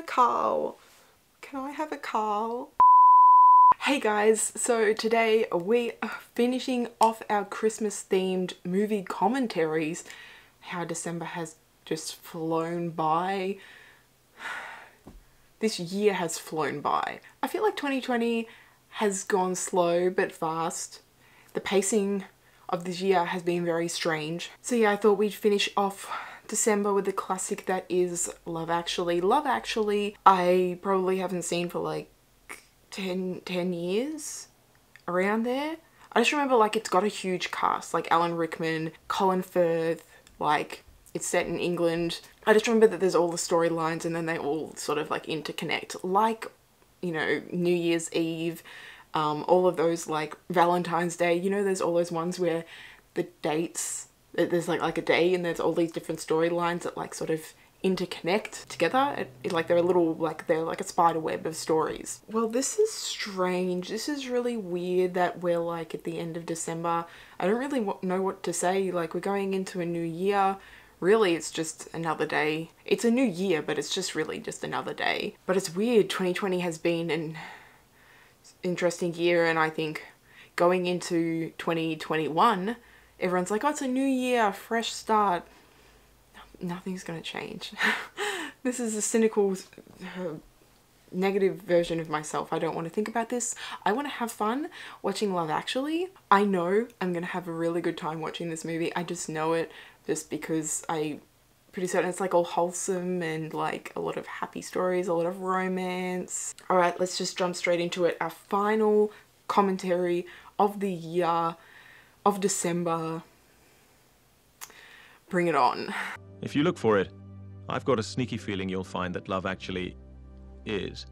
a Carl. Can I have a Carl? Hey guys, so today we are finishing off our Christmas themed movie commentaries. How December has just flown by. This year has flown by. I feel like 2020 has gone slow but fast. The pacing of this year has been very strange. So yeah, I thought we'd finish off December with the classic that is Love Actually. Love Actually, I probably haven't seen for like 10, 10 years, around there. I just remember like it's got a huge cast, like Alan Rickman, Colin Firth, like it's set in England. I just remember that there's all the storylines and then they all sort of like interconnect, like, you know, New Year's Eve, um, all of those like Valentine's Day, you know, there's all those ones where the dates, there's like like a day and there's all these different storylines that like sort of interconnect together. It, it, like they're a little like they're like a spider web of stories. Well this is strange. This is really weird that we're like at the end of december. I don't really know what to say. Like we're going into a new year. Really it's just another day. It's a new year but it's just really just another day. But it's weird. 2020 has been an interesting year and i think going into 2021 everyone's like oh it's a new year fresh start nothing's gonna change. this is a cynical, uh, negative version of myself. I don't want to think about this. I want to have fun watching Love Actually. I know I'm gonna have a really good time watching this movie. I just know it just because I pretty certain it's like all wholesome and like a lot of happy stories, a lot of romance. Alright, let's just jump straight into it. Our final commentary of the year of December. Bring it on. If you look for it, I've got a sneaky feeling you'll find that love actually is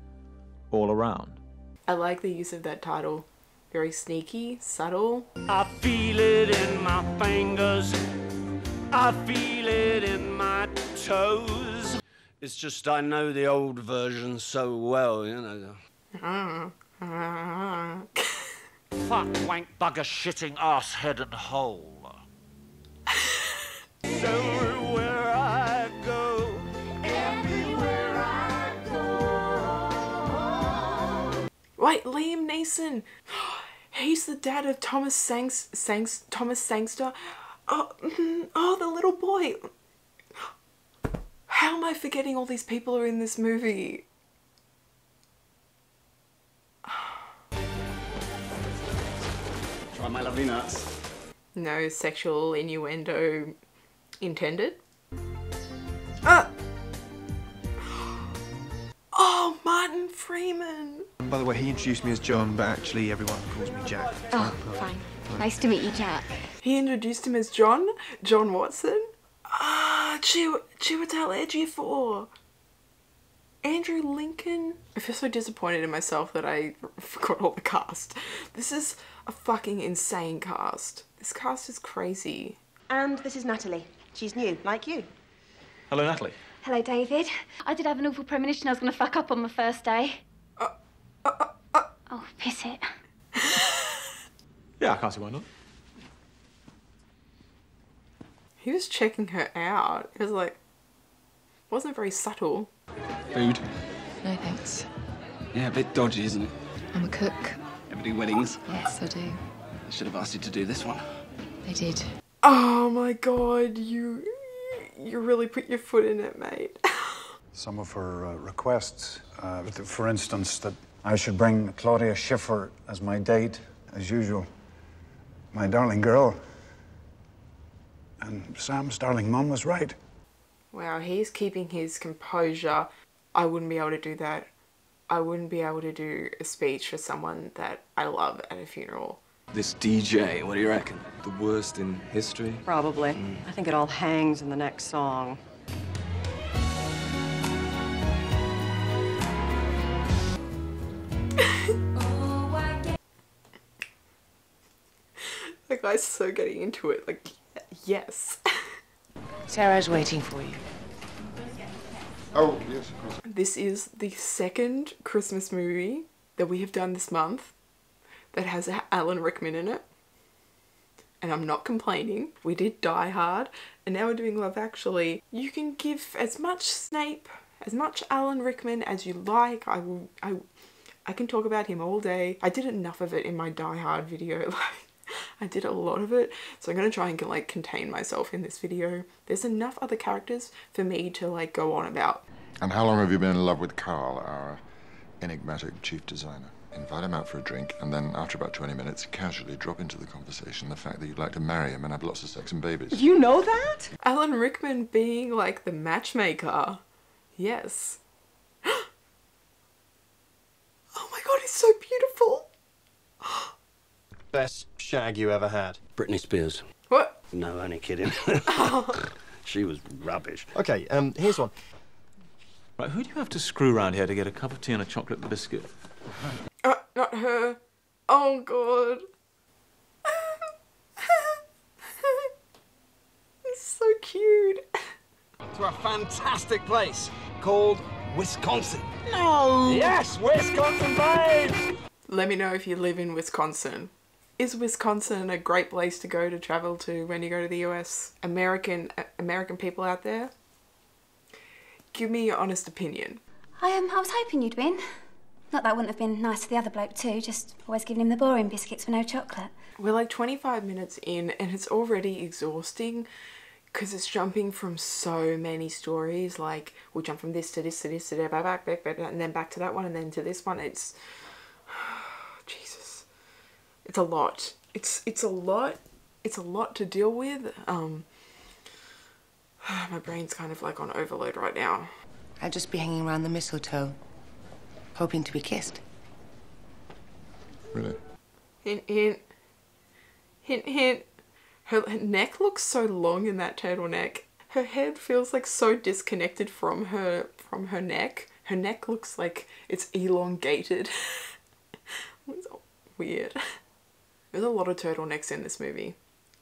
all around. I like the use of that title. Very sneaky, subtle. I feel it in my fingers. I feel it in my toes. It's just I know the old version so well, you know. Fuck, wank, bugger, shitting, ass, head and hole. Everywhere I go. Everywhere I go. Wait, Liam Neeson. He's the dad of Thomas Sangs, Sangs, Thomas Sangster. Oh, mm-hmm. oh, the little boy. How am I forgetting all these people are in this movie? Try my lovely nuts. No sexual innuendo intended. Ah! Oh, Martin Freeman! By the way, he introduced me as John, but actually everyone calls me Jack. Oh, fine. Nice to meet you, Jack. He introduced him as John? John Watson? Ah, Chiw Chiwetel Ejiofor! Andrew Lincoln? I feel so disappointed in myself that I forgot all the cast. This is a fucking insane cast. This cast is crazy. And this is Natalie. She's new, like you. Hello, Natalie. Hello, David. I did have an awful premonition I was going to fuck up on my first day. Uh, uh, uh, uh. oh, piss it. yeah, I can't see why not. He was checking her out. It was like, wasn't very subtle. Food? No thanks. Yeah, a bit dodgy, isn't it? I'm a cook. Ever do weddings? Yes, I do. I should have asked you to do this one. They did. Oh my god, you you really put your foot in it, mate. Some of her uh, requests, uh, for instance, that I should bring Claudia Schiffer as my date, as usual. My darling girl. And Sam's darling mum was right. Wow, he's keeping his composure. I wouldn't be able to do that. I wouldn't be able to do a speech for someone that I love at a funeral. This DJ, what do you reckon? The worst in history? Probably. Mm. I think it all hangs in the next song. the guy's so getting into it. Like, yes. Sarah's waiting for you. Oh, yes, of course. This is the second Christmas movie that we have done this month that has Alan Rickman in it. And I'm not complaining. We did Die Hard and now we're doing Love Actually. You can give as much Snape as much Alan Rickman as you like. I will, I, I can talk about him all day. I did enough of it in my Die Hard video. Like, I did a lot of it, so I'm gonna try and like contain myself in this video. There's enough other characters for me to like go on about. And how long have you been in love with Carl, our enigmatic chief designer? Invite him out for a drink, and then after about 20 minutes, casually drop into the conversation the fact that you'd like to marry him and have lots of sex and babies. You know that? Alan Rickman being like the matchmaker. Yes. oh my god, he's so beautiful. Best shag you ever had? Britney Spears. What? No, only kidding. she was rubbish. Okay, um, here's one. Right, who do you have to screw around here to get a cup of tea and a chocolate biscuit? Uh, not her. Oh god. He's so cute. To a fantastic place called Wisconsin. No. Yes, Wisconsin babes! Let me know if you live in Wisconsin. Is Wisconsin a great place to go to travel to when you go to the US? American uh, American people out there? Give me your honest opinion. I, um, I was hoping you'd win. Not that wouldn't have been nice to the other bloke too, just always giving him the boring biscuits with no chocolate. We're like 25 minutes in and it's already exhausting because it's jumping from so many stories. Like, we'll jump from this to this to this to that, back, back, back, back, and then back to that one and then to this one. It's. Jesus. It's a lot. It's, it's a lot. It's a lot to deal with. Um, my brain's kind of like on overload right now. I'd just be hanging around the mistletoe, hoping to be kissed. Really? Hint, hint. Hint, hint. Her, her neck looks so long in that turtleneck. Her head feels like so disconnected from her from her neck. Her neck looks like it's elongated. it's weird. There's a lot of turtlenecks in this movie.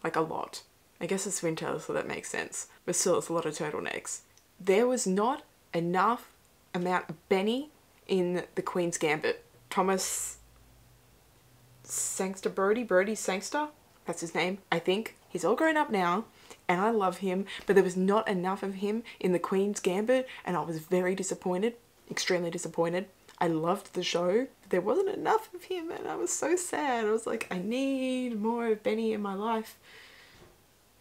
Like a lot. I guess it's winter, so that makes sense. But still, it's a lot of turtlenecks. There was not enough amount of Benny in The Queen's Gambit. Thomas Sangster Brodie, Brodie Sangster, that's his name, I think. He's all grown up now, and I love him, but there was not enough of him in The Queen's Gambit, and I was very disappointed, extremely disappointed. I loved the show, but there wasn't enough of him, and I was so sad. I was like, I need more of Benny in my life.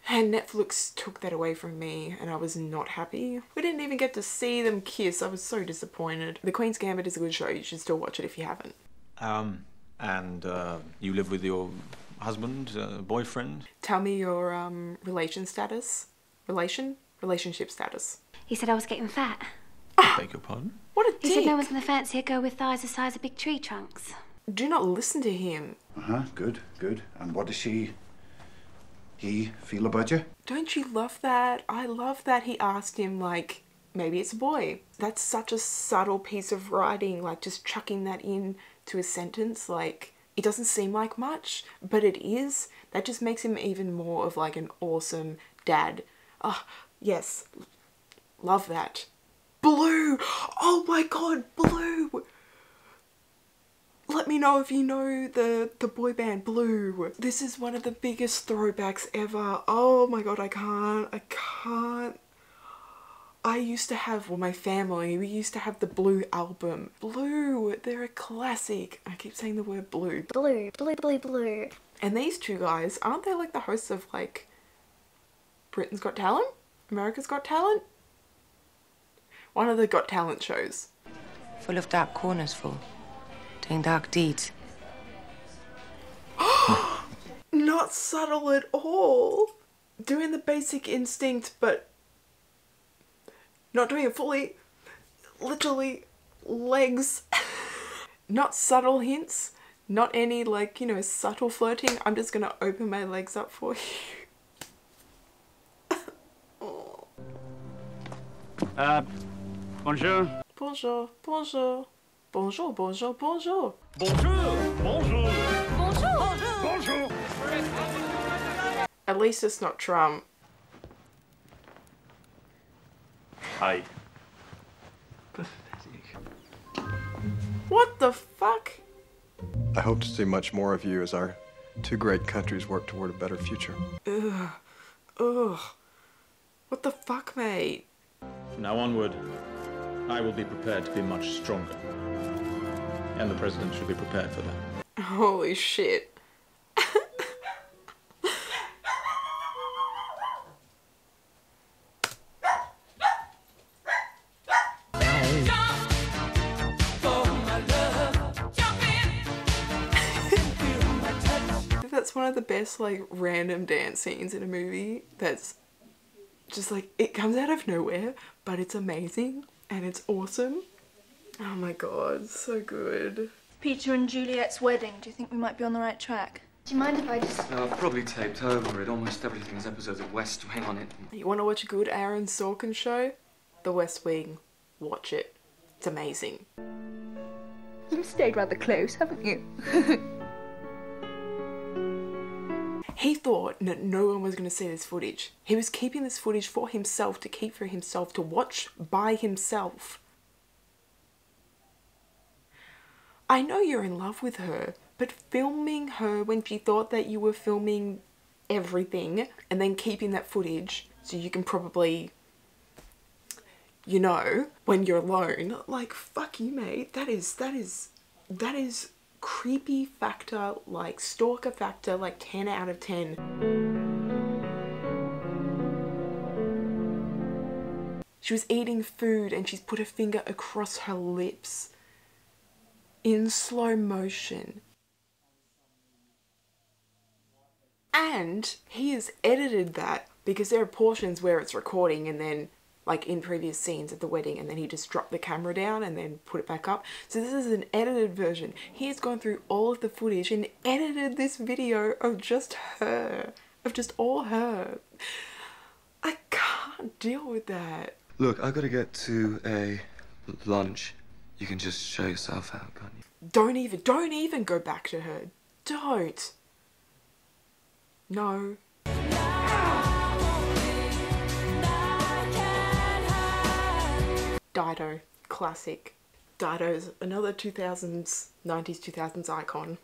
And Netflix took that away from me, and I was not happy. We didn't even get to see them kiss. I was so disappointed. The Queen's Gambit is a good show. You should still watch it if you haven't. Um, and uh, you live with your husband, uh, boyfriend? Tell me your um, relation status. Relation? Relationship status. He said I was getting fat. Beg your pardon? What a He dick. said no one's going to fancy a girl with thighs the size of big tree trunks. Do not listen to him. Uh huh. Good. Good. And what does she? He feel about you? Don't you love that? I love that he asked him, like, maybe it's a boy. That's such a subtle piece of writing, like just chucking that in to a sentence. Like, it doesn't seem like much, but it is. That just makes him even more of like an awesome dad. Ah, yes. Love that. Blue! Oh my god, Blue! Let me know if you know the, the boy band Blue. This is one of the biggest throwbacks ever. Oh my god, I can't. I can't. I used to have, well, my family, we used to have the Blue album. Blue, they're a classic. I keep saying the word blue. Blue, blue, blue, blue. And these two guys, aren't they like the hosts of like Britain's Got Talent? America's Got Talent? One of the Got Talent shows. Full of dark corners, full. Doing dark deeds. Not subtle at all. Doing the basic instinct, but not doing it fully. Literally, legs. not subtle hints. Not any, like, you know, subtle flirting. I'm just gonna open my legs up for you. Uh, bonjour. Bonjour, bonjour. Bonjour, bonjour, bonjour. Bonjour. Bonjour. Bonjour. Bonjour. At least it's not Trump. Hi. What the fuck? I hope to see much more of you as our two great countries work toward a better future. Ugh. Ugh. What the fuck, mate? From now onward, I will be prepared to be much stronger. And the president should be prepared for that. Holy shit. that's one of the best like random dance scenes in a movie that's just like it comes out of nowhere but it's amazing and it's awesome oh my god so good Peter and Juliet's wedding. Do you think we might be on the right track? Do you mind if I just... No, I've probably taped over it. Almost everything's episodes of West Wing on it. you want to watch a good aaron sorkin show the west wing watch it it's amazing You've stayed rather close, haven't you? He thought that no one was going to see this footage. He was keeping this footage for himself to keep for himself to watch by himself. I know you're in love with her, but filming her when she thought that you were filming everything and then keeping that footage so you can probably, you know, when you're alone, like, fuck you, mate. That is, that is, that is creepy factor, like stalker factor, like 10 out of 10. She was eating food and she's put her finger across her lips in slow motion. And he has edited that because there are portions where it's recording and then like in previous scenes at the wedding and then he just dropped the camera down and then put it back up. So this is an edited version. He has gone through all of the footage and edited this video of just her, of just all her. I can't deal with that. Look, I gotta get to a lunch. You can just show yourself out, can't you? Don't even, don't even go back to her. Don't. No. Dido, classic. Dido's another 2000s, 90s, 2000s icon.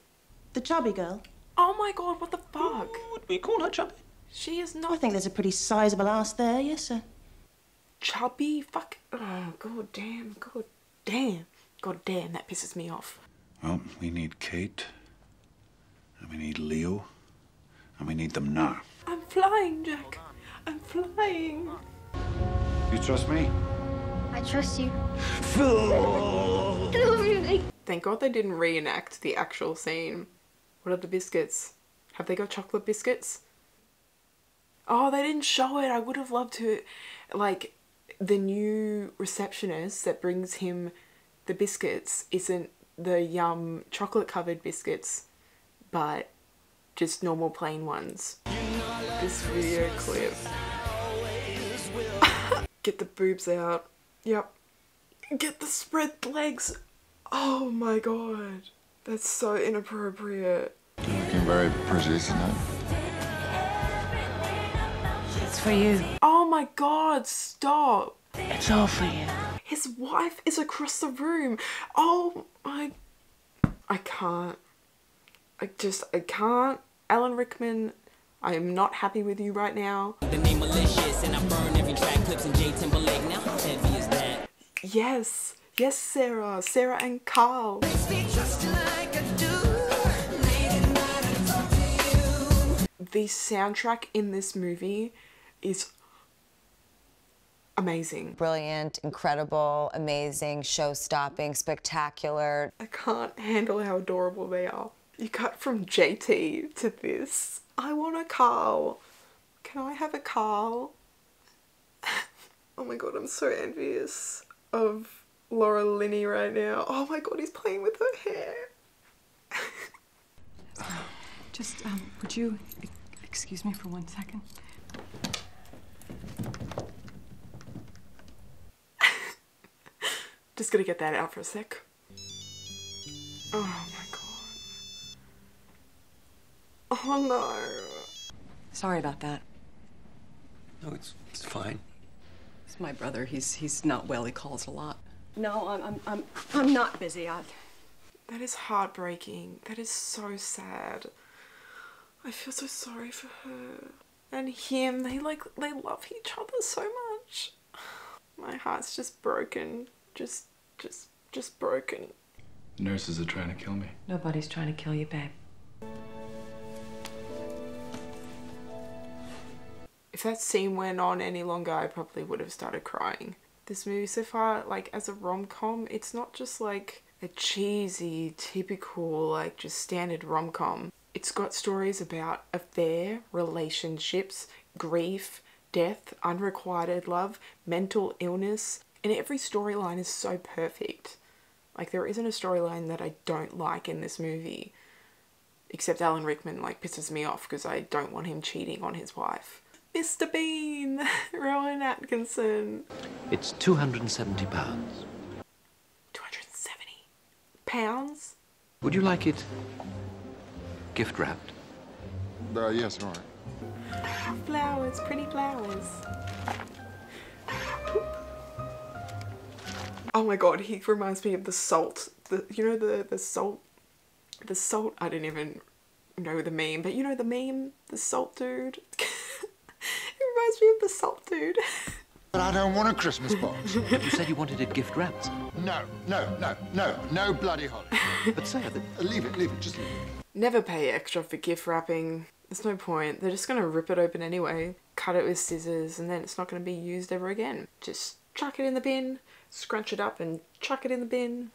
The chubby girl? Oh my god, what the fuck? Would we call her chubby? She is not. I think there's a pretty sizable ass there, yes, sir. Chubby? Fuck. Oh, god damn, god damn. God damn, that pisses me off. Well, we need Kate, and we need Leo, and we need them now. I'm flying, Jack. I'm flying. You trust me? I trust you. Thank God they didn't reenact the actual scene. What are the biscuits? Have they got chocolate biscuits? Oh, they didn't show it. I would have loved to. Like, the new receptionist that brings him the biscuits isn't the yum chocolate covered biscuits, but just normal plain ones. This video clip. Get the boobs out. Yep. Get the spread legs. Oh my god. That's so inappropriate. You're Looking very pretty tonight. It's for you. Oh my god, stop. It's all for you. His wife is across the room. Oh my. I can't. I just. I can't. Alan Rickman, I am not happy with you right now. The name malicious and I burn every track clips in J Timberlake. Now how heavy is that? Yes. Yes, Sarah. Sarah and Carl. The soundtrack in this movie is amazing. Brilliant, incredible, amazing, show stopping, spectacular. I can't handle how adorable they are. You cut from JT to this. I want a Carl. Can I have a Carl? oh my god, I'm so envious of Laura Linney right now. Oh my god, he's playing with her hair. Just, um, would you excuse me for one second? Just gonna get that out for a sec. Oh my god. Oh no. Sorry about that. No, it's, it's fine. It's my brother. He's he's not well. He calls a lot. No, I'm I'm I'm, I'm not busy. I That is heartbreaking. That is so sad. I feel so sorry for her. And him, they like they love each other so much. My heart's just broken. just, just, just broken. The nurses are trying to kill me. Nobody's trying to kill you, babe. If that scene went on any longer, I probably would have started crying. This movie so far, like as a rom com, it's not just like a cheesy, typical, like just standard rom com. It's got stories about affair, relationships, grief, death, unrequited love, mental illness, and every storyline is so perfect. Like there isn't a storyline that I don't like in this movie. Except Alan Rickman like pisses me off because I don't want him cheating on his wife. Mr. Bean, Rowan Atkinson. It's 270 pounds. 270 pounds? Would you like it gift wrapped? Uh, yes, all right. Flowers, pretty flowers. Oh my god, he reminds me of the salt. The you know the the salt the salt I didn't even know the meme, but you know the meme, the salt dude. it reminds me of the salt dude. But I don't want a Christmas box. you said you wanted it gift wrapped. No, no, no, no, no bloody holly. But say it. Leave it, leave it, just leave it. Never pay extra for gift wrapping. There's no point. They're just gonna rip it open anyway, cut it with scissors, and then it's not gonna be used ever again. Just chuck it in the bin, scrunch it up, and chuck it in the bin.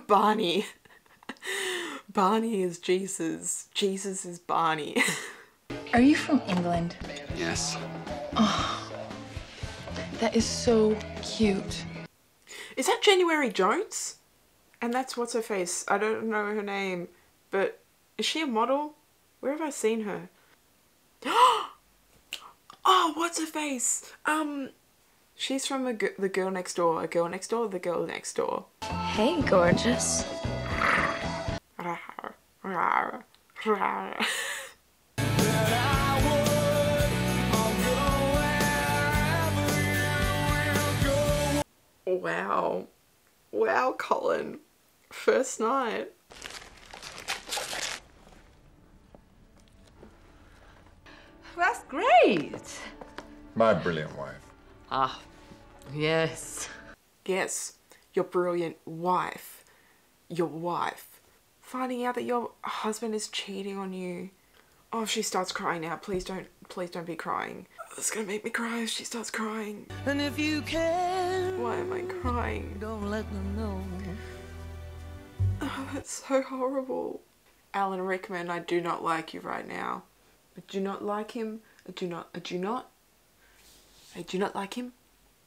Barney. Barney is Jesus. Jesus is Barney. Are you from England? Yes. Oh, that is so cute. Is that January Jones? And that's what's her face. I don't know her name, but is she a model? Where have I seen her? oh, what's her face? Um, she's from a, G- the girl next door. A girl next door. The girl next door. Hey, gorgeous. Wow. Wow, Colin. First night. That's great. My brilliant wife. Ah, yes. Yes, your brilliant wife. Your wife. Finding out that your husband is cheating on you. Oh, she starts crying now. Please don't, please don't be crying. It's gonna make me cry if she starts crying. And if you can, Why am I crying? don't let them know. Oh, that's so horrible. Alan Rickman, I do not like you right now. I do not like him. I do not. I do not. I do not like him.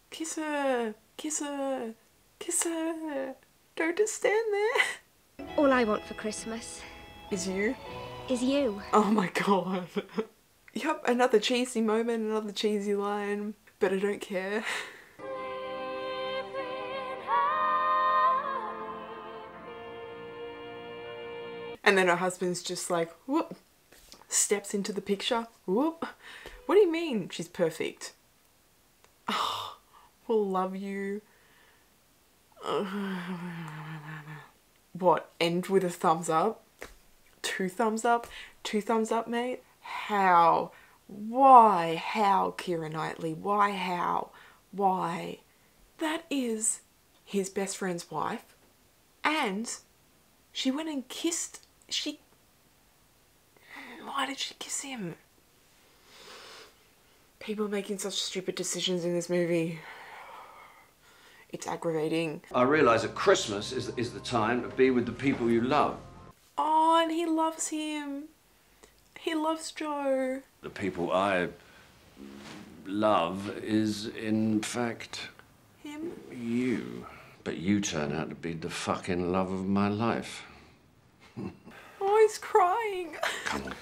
Kiss her. Kiss her. Kiss her. Don't just stand there. All I want for Christmas Is you? is you. Oh my god. yep, another cheesy moment, another cheesy line. But I don't care. And then her husband's just like, whoop, steps into the picture. Whoop. What do you mean she's perfect? Oh, we'll love you. What, end with a thumbs up? Two thumbs up? Two thumbs up, mate? How? Why? How, Keira Knightley? Why? How? Why? That is his best friend's wife. And she went and kissed. She. Why did she kiss him? People making such stupid decisions in this movie. It's aggravating. I realise that Christmas is, is the time to be with the people you love. Oh, and he loves him. He loves Joe. The people I love is, in fact, Him? you. But you turn out to be the fucking love of my life. Oh, he's crying. Come on,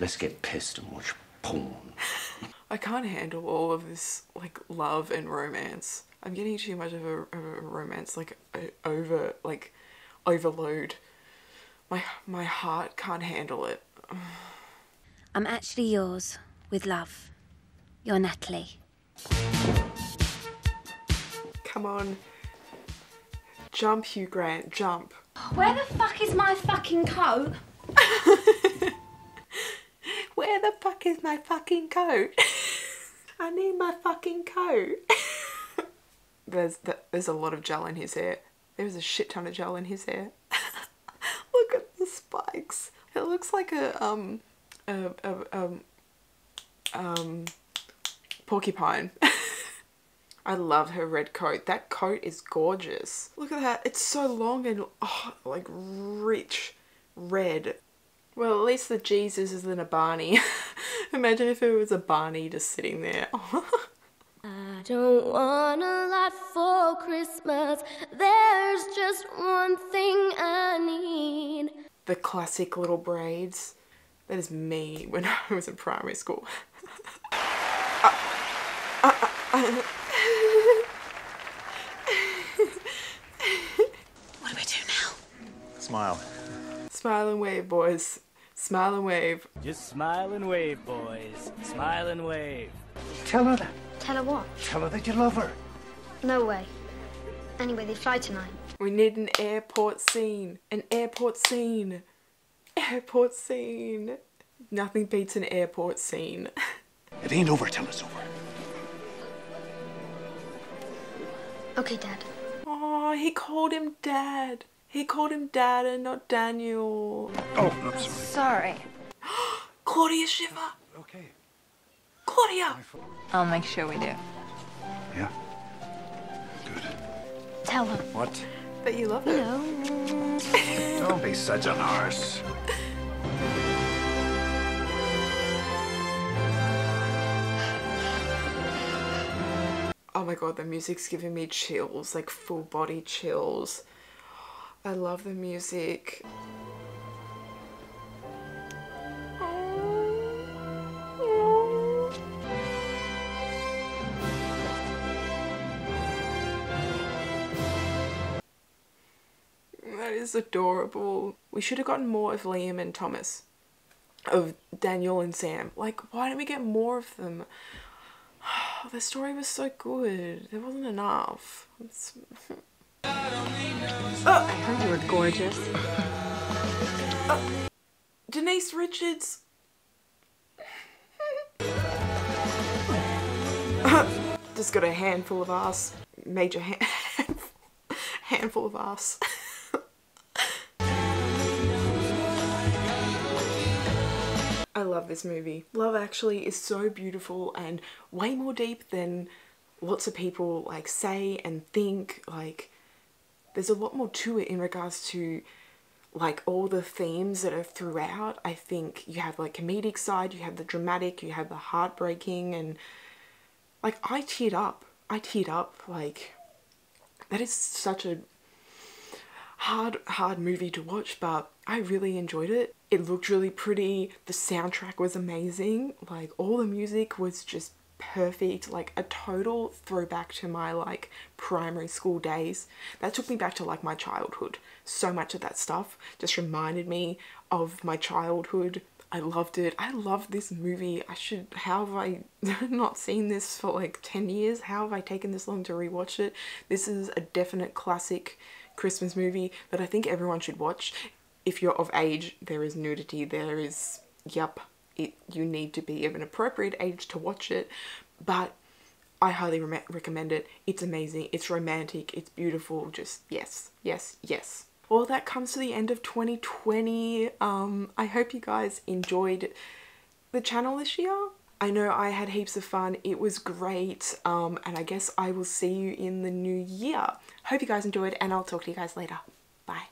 let's get pissed and watch porn. I can't handle all of this like love and romance. I'm getting too much of a, of a romance, like a, over like overload. My my heart can't handle it. I'm actually yours, with love. You're Natalie. Come on, jump, Hugh Grant, jump. Where the fuck is my fucking coat? Where Where the fuck is my fucking coat? I need my fucking coat. there's the, there's a lot of gel in his hair. There's a shit ton of gel in his hair. Look at the spikes. It looks like a um a, a um um porcupine. I love her red coat. That coat is gorgeous. Look at that. It's so long and oh, like rich red. Well, at least the Jesus isn't a Barney. Imagine if it was a Barney just sitting there. I don't want a lot for Christmas. There's just one thing I need. the classic little braids. That is me when I was in primary school. What do we do now? Smile. Smile and wave, boys. Smile and wave. Just smile and wave, boys. Smile and wave. Tell her that. Tell her what? Tell her that you love her. No way. Anyway, they fly tonight. We need an airport scene. An airport scene. Airport scene. Nothing beats an airport scene. It ain't over till it's over. Okay, Dad. Oh, he called him dad. He called him dad and not Daniel. Oh, I'm sorry. Sorry. Claudia Schiffer. Okay. Claudia. I'll make sure we do. Yeah. Good. Tell her. What? That you love her. Don't be such an arse. Oh my god, the music's giving me chills, like full body chills. I love the music. Is adorable. We should have gotten more of Liam and Thomas. Of Daniel and Sam. Like, why didn't we get more of them? the story was so good. There wasn't enough. It's- oh, I heard you were gorgeous. Denise Richards. Just got a handful of ass. Major hand handful of ass. I love this movie. Love Actually is so beautiful and way more deep than lots of people like say and think. Like, there's a lot more to it in regards to like all the themes that are throughout. I think you have like comedic side, you have the dramatic, you have the heartbreaking, and like I teared up. I teared up. Like, that is such a hard hard movie to watch but I really enjoyed it. It looked really pretty. The soundtrack was amazing. Like all the music was just perfect. Like a total throwback to my like primary school days. That took me back to like my childhood. So much of that stuff just reminded me of my childhood. I loved it. I love this movie. I should how have I not seen this for like 10 years? How have I taken this long to rewatch it? This is a definite classic Christmas movie that I think everyone should watch. If you're of age, there is nudity, there is, yup, it, you need to be of an appropriate age to watch it, but I highly re recommend it. It's amazing, it's romantic, it's beautiful, just yes, yes, yes. Well, that comes to the end of 2020. Um, I hope you guys enjoyed the channel this year. I know I had heaps of fun. It was great. Um, and I guess I will see you in the new year. Hope you guys enjoyed and I'll talk to you guys later. Bye.